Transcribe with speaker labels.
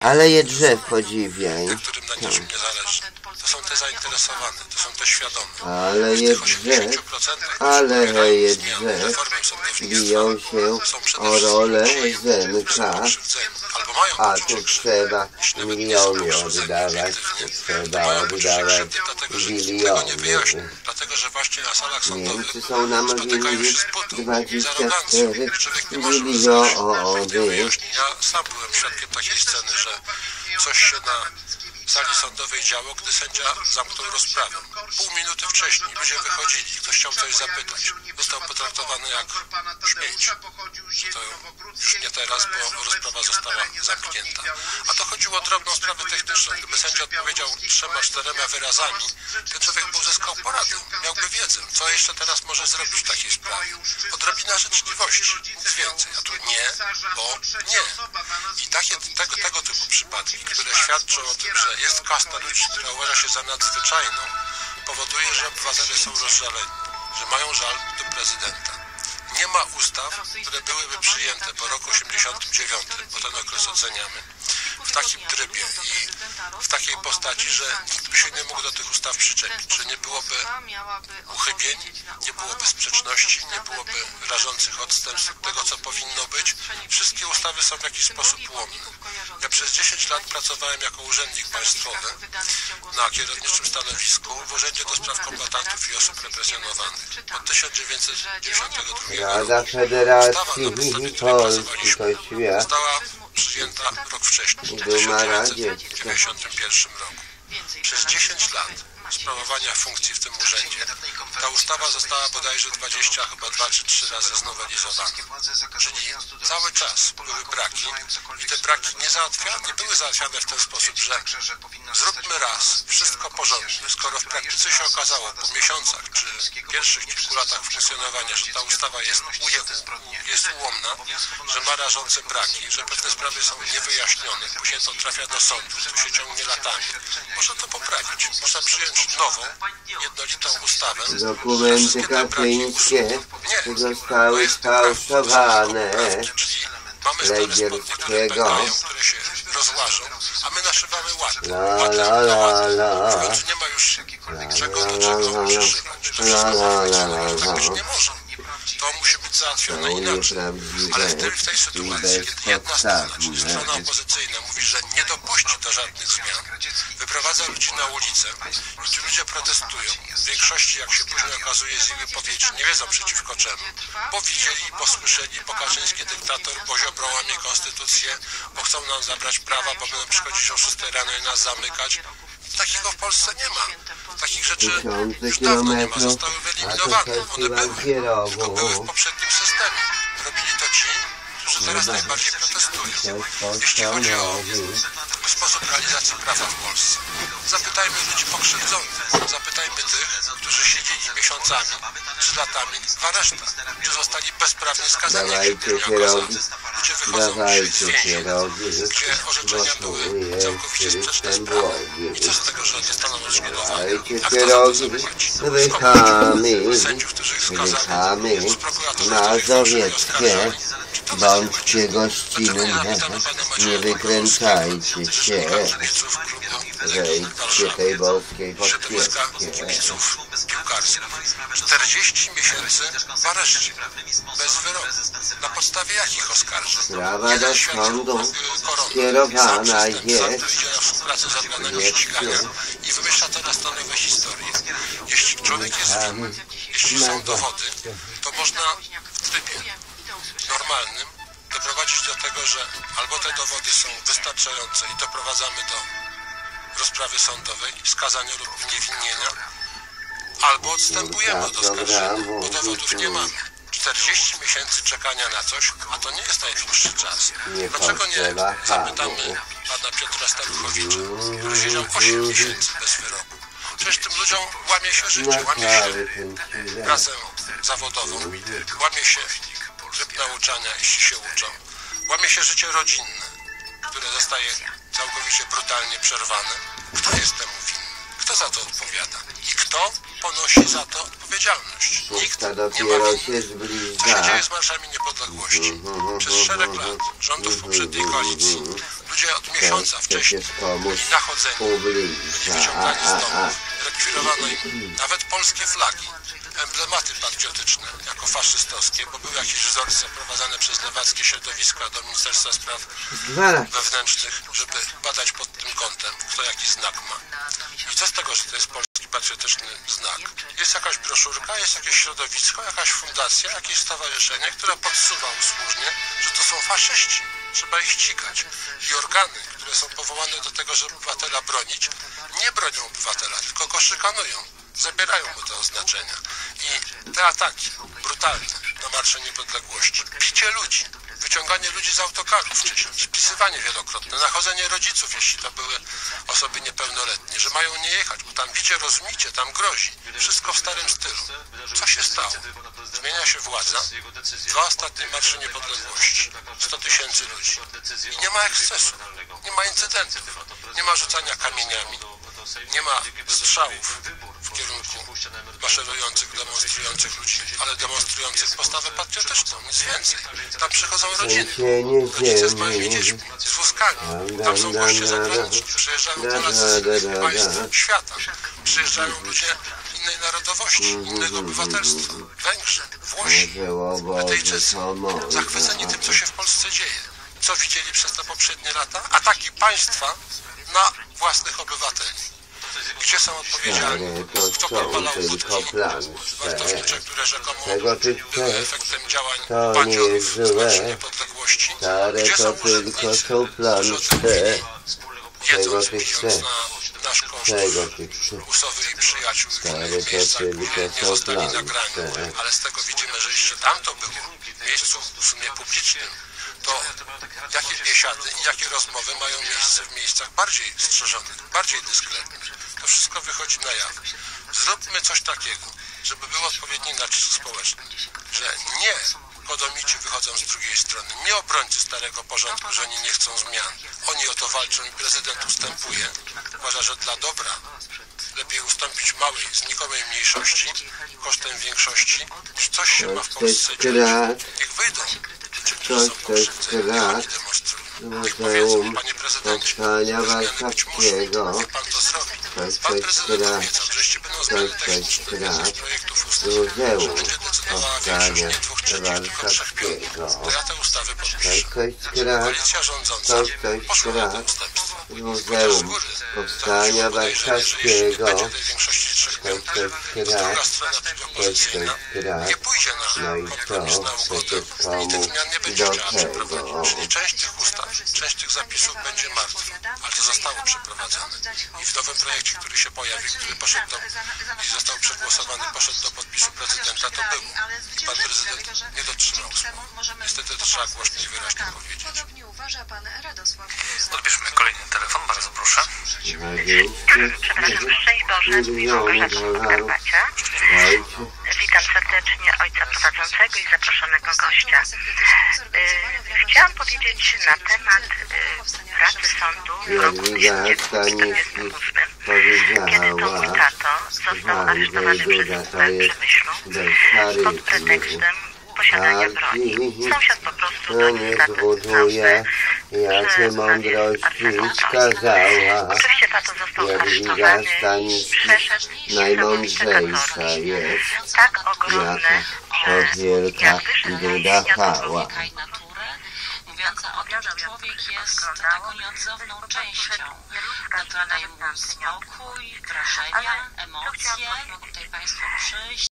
Speaker 1: Ale je drzew podziwiaj.
Speaker 2: którym na niczym nie zależy. To są te zainteresowane, to są te świadome.
Speaker 1: Ale
Speaker 2: W
Speaker 1: je
Speaker 2: tych
Speaker 1: drzew,
Speaker 2: 80%
Speaker 1: ale je drzew biją się o rolę
Speaker 2: mają
Speaker 1: a tu trzeba miliony oddawać, tu trzeba oddawać
Speaker 2: krzywdy, dlatego że na salach sądowych
Speaker 1: Niemcy są nam
Speaker 2: spotykają się z butą, z
Speaker 1: 24
Speaker 2: arogancją. Człowiek nie może
Speaker 1: miliony.
Speaker 2: wyjaśnień. Ja sam byłem świadkiem takiej sceny, że coś się na sali sądowej działo, gdy sędzia zamknął rozprawę. Pół minuty wcześniej ludzie wychodzili, ktoś chciał coś zapytać. Został potraktowany jak śmieć. To już nie teraz, bo rozprawa została zamknięta. A to chodziło o drobną sprawę techniczną. Gdyby sędzia odpowiedział trzema, czterema wyrazami, ten człowiek by uzyskał poradę, miałby wiedzę, co jeszcze teraz może zrobić w takiej sprawie. Odrobina życzliwości, nic więcej. A tu nie, bo nie. I takie, tego, tego typu przypadki, które świadczą o tym, że jest kasta ludzi, która uważa się za nadzwyczajną, powoduje, że obywatele są rozżaleni, że mają żal do prezydenta. Nie ma ustaw, które byłyby przyjęte po roku 89, bo ten okres oceniamy, w takim trybie i w takiej postaci, że nikt by się nie mógł do tych ustaw przyczepić, że nie byłoby uchybień, nie byłoby sprzeczności, nie byłoby rażących odstępstw od tego, co powinno być. Wszystkie ustawy są w jakiś sposób łomne. Ja przez 10 lat pracowałem jako urzędnik państwowy na kierowniczym stanowisku w Urzędzie do Spraw Kombatantów i Osób Represjonowanych od 1992
Speaker 1: Rada
Speaker 2: roku.
Speaker 1: Federacji Polski to świat.
Speaker 2: Została przyjęta rok wcześniej, w
Speaker 1: Duma radziecka.
Speaker 2: 1991 roku. Przez 10 lat sprawowania funkcji w tym urzędzie ta ustawa została bodajże 20, chyba 2 czy 3 razy znowelizowana. Czyli cały czas były braki i te braki nie, załatwiane, nie były załatwiane w ten sposób, że zróbmy raz wszystko porządnie, skoro w praktyce się okazało po miesiącach czy pierwszych kilku latach funkcjonowania, że ta ustawa jest, uje, jest ułomna, że ma rażące braki, że pewne sprawy są niewyjaśnione, później to trafia do sądu, to się ciągnie latami. Można to poprawić. Można przyjąć nową, jednolitą ustawę.
Speaker 1: Dokumenty katyńskie zostały sfałszowane.
Speaker 2: Spodnie, które się rozłażą, a my naszywamy ładnie.
Speaker 1: La, la, la, la.
Speaker 2: W końcu nie ma już czego do czego przyszywać. To wszystko tak być nie może. To musi być załatwione inaczej. Ale w tej, w tej sytuacji, kiedy jedna strona, czyli strona opozycyjna mówi, że nie dopuści do żadnych zmian, wyprowadza ludzi na ulicę, gdzie ludzie protestują, w większości, jak się później okazuje, z ich wypowiedzi nie wiedzą przeciwko czemu, bo widzieli, bo słyszeli, bo Kaczyński dyktator, bo Ziobro łamie konstytucję, bo chcą nam zabrać prawa, bo będą przychodzić o 6 rano i nas zamykać. Takiego w Polsce nie ma. Takich rzeczy już dawno nie ma, zostały wyeliminowane. One były, tylko były w poprzednim systemie. Robili to ci, którzy teraz najbardziej protestują. Jeśli chodzi o sposób realizacji prawa w Polsce. Zapytajmy ludzi pokrzywdzonych, zapytajmy tych, miesiącami czy latami w aresztach, czy zostali bezprawnie skazani, się
Speaker 1: Dawajcie
Speaker 2: okazało.
Speaker 1: pierogi,
Speaker 2: Ludzie wychodzą z więzień, gdzie orzeczenia były całkowicie sprzeczne z
Speaker 1: ten
Speaker 2: prawem. I co z tego, że nie zostaną odszkodowani? A kto za to zapłaci?
Speaker 1: wychamy,
Speaker 2: Sędziów, skazali,
Speaker 1: wychamy
Speaker 2: czy prokuratorzy,
Speaker 1: mazowieckie,
Speaker 2: oskarżali?
Speaker 1: Bądźcie gościnne,
Speaker 2: nie
Speaker 1: wykręcajcie się, wejdźcie tej boskiej
Speaker 2: środowiska piłkarskich. 40 miesięcy w areszcie, bez wyroku. Na podstawie jakich oskarżeń?
Speaker 1: Sprawa do sądu skierowana jest.
Speaker 2: i wymyśla to nowe historie. Jeśli człowiek jest winny, jeśli są dowody, to można w trybie normalnym doprowadzić do tego, że albo te dowody są wystarczające i doprowadzamy do rozprawy sądowej, skazania lub uniewinnienia, albo odstępujemy od oskarżenia, bo dowodów nie mamy. 40 miesięcy czekania na coś, a to nie jest najdłuższy czas. Dlaczego nie zapytamy
Speaker 1: hamu.
Speaker 2: pana Piotra Staruchowicza, który siedział 8 miesięcy bez wyroku? Przecież tym ludziom łamie się życie, łamie się pracę zawodową, łamie się tryb nauczania, jeśli się uczą, łamie się życie rodzinne, które zostaje całkowicie brutalnie przerwane. Kto jest temu winny? Kto za to odpowiada? I kto ponosi za to odpowiedzialność? Nikt nie ma winy. Co się dzieje z marszami niepodległości? Przez szereg lat rządów poprzedniej koalicji ludzie od miesiąca wcześniej
Speaker 1: komuś
Speaker 2: nachodzeni i
Speaker 1: ubliża. A,
Speaker 2: wyciągani z domów. Rekwirowano im nawet polskie flagi, emblematy patriotyczne jako faszystowskie, bo były jakieś wzorce prowadzone przez lewackie środowiska do Ministerstwa Spraw wewnętrznych, żeby badać pod tym kątem, kto jaki znak ma. I co z tego, że to jest polski patriotyczny znak? Jest jakaś broszurka, jest jakieś środowisko, jakaś fundacja, jakieś stowarzyszenie, które podsuwa usłużnie, że to są faszyści. Trzeba ich ścigać. I organy, które są powołane do tego, żeby obywatela bronić, nie bronią obywatela, tylko go szykanują. Zabierają mu te oznaczenia. I te ataki brutalne na Marsze Niepodległości, bicie ludzi, wyciąganie ludzi z autokarów wcześniej, spisywanie wielokrotne, nachodzenie rodziców, jeśli to były osoby niepełnoletnie, że mają nie jechać, bo tam bicie rozmicie, tam grozi. Wszystko w starym stylu. Co się stało? Zmienia się władza. Dwa ostatnie Marsze Niepodległości. 100 tysięcy ludzi. I nie ma ekscesu. Nie ma incydentów. Nie ma rzucania kamieniami. Nie ma strzałów w kierunku maszerujących, demonstrujących ludzi, ale demonstrujących postawę patriotyczną, nic więcej. Tam przychodzą rodziny, rodzice z małymi dziećmi, z wózkami. Tam są goście zagraniczni, przyjeżdżają Polacy z innych państw świata. Przyjeżdżają ludzie innej narodowości, innego obywatelstwa. Węgrzy, Włosi, Brytyjczycy. Zachwyceni tym, co się w Polsce dzieje. Co widzieli przez te poprzednie lata? Ataki państwa na własnych obywateli. Są odpowiedzialni? Kto
Speaker 1: są
Speaker 2: podpalał
Speaker 1: tylko
Speaker 2: budki wartościowe, które rzekomo
Speaker 1: Czego ty
Speaker 2: były
Speaker 1: chcesz?
Speaker 2: efektem działań
Speaker 1: To nie
Speaker 2: bandziorów
Speaker 1: jest
Speaker 2: z Marszy
Speaker 1: złe.
Speaker 2: Niepodległości?
Speaker 1: Stare
Speaker 2: Gdzie
Speaker 1: to
Speaker 2: są
Speaker 1: tylko
Speaker 2: urzędnicy,
Speaker 1: są
Speaker 2: którzy o tym mówili,
Speaker 1: Czego
Speaker 2: jedząc,
Speaker 1: ty
Speaker 2: pijąc
Speaker 1: chcesz?
Speaker 2: na nasz koszt
Speaker 1: Czego ty chcesz?
Speaker 2: Usowy i przyjaciół w miejscach
Speaker 1: tylko
Speaker 2: nie, zostali nagrani. Ale z tego widzimy, że jeśli tam to było w miejscu w sumie publicznym, to jakie biesiady i jakie rozmowy mają miejsce w miejscach bardziej strzeżonych, bardziej dyskretnych. To wszystko wychodzi na jaw. Zróbmy coś takiego, żeby był odpowiedni nacisk społeczny, że nie podomici wychodzą z drugiej strony, nie obrońcy starego porządku, że oni nie chcą zmian. Oni o to walczą i prezydent ustępuje. Uważa, że dla dobra lepiej ustąpić małej, znikomej mniejszości kosztem większości, niż coś się ma w Polsce dziać. Niech wyjdą Niech powiedzą, panie prezydencie,
Speaker 1: Powstania Warszawskiego.
Speaker 2: jeden z projektów ustaw, że
Speaker 1: Muzeum Powstania Warszawskiego.
Speaker 2: to ja te ustawy
Speaker 1: Muzeum Powstania Warszawskiego.
Speaker 2: to
Speaker 1: coś gra.
Speaker 2: nie pójdzie
Speaker 1: No
Speaker 2: na
Speaker 1: i
Speaker 2: ugodę
Speaker 1: Przecież komu
Speaker 2: zmian nie będzie
Speaker 1: do tego?
Speaker 2: część tych ustaw, część tych zapisów będzie martwa, ale to zostało przeprowadzone. I w nowym projekcie, który się pojawi, który poszedł do, i został przegłosowany, poszedł do podpisu prezydenta, to było. I pan prezydent nie dotrzymał słowa. Niestety to trzeba głośno i wyraźnie powiedzieć.
Speaker 3: Uważa pan Radosław Kluza.
Speaker 4: Odbierzmy kolejny telefon, bardzo proszę.
Speaker 5: Przepraszam, szczęść Boże, Podkarpacia. Witam serdecznie ojca prowadzącego i zaproszonego gościa. Y, Chciałam powiedzieć na temat y, pracy sądu w roku
Speaker 1: Jadwiga Stanicki
Speaker 5: 1948, kiedy to mój
Speaker 1: powiedziała,
Speaker 5: tato został
Speaker 1: że
Speaker 5: aresztowany przez
Speaker 1: jest
Speaker 5: przemyślu pod pretekstem posiadania broni. Sąsiad po prostu
Speaker 1: To
Speaker 5: do
Speaker 1: nie
Speaker 5: nich zabrał
Speaker 1: zbuduje, jakie
Speaker 5: że
Speaker 1: mądrości
Speaker 5: znany
Speaker 1: wskazała.
Speaker 5: Oczywiście tato został
Speaker 1: Jadwiga
Speaker 5: aresztowany,
Speaker 1: Stanicki
Speaker 5: przeszedł i
Speaker 1: najmądrzejsza jest,
Speaker 5: tak
Speaker 1: jaka
Speaker 5: jak
Speaker 1: Duda
Speaker 5: to
Speaker 1: Hała.
Speaker 6: człowieka i naturę, mówiąca o tym, że człowiek jest taką nieodzowną częścią. Daje mu spokój, wrażenia, emocje. Mogą tutaj Państwo przyjść.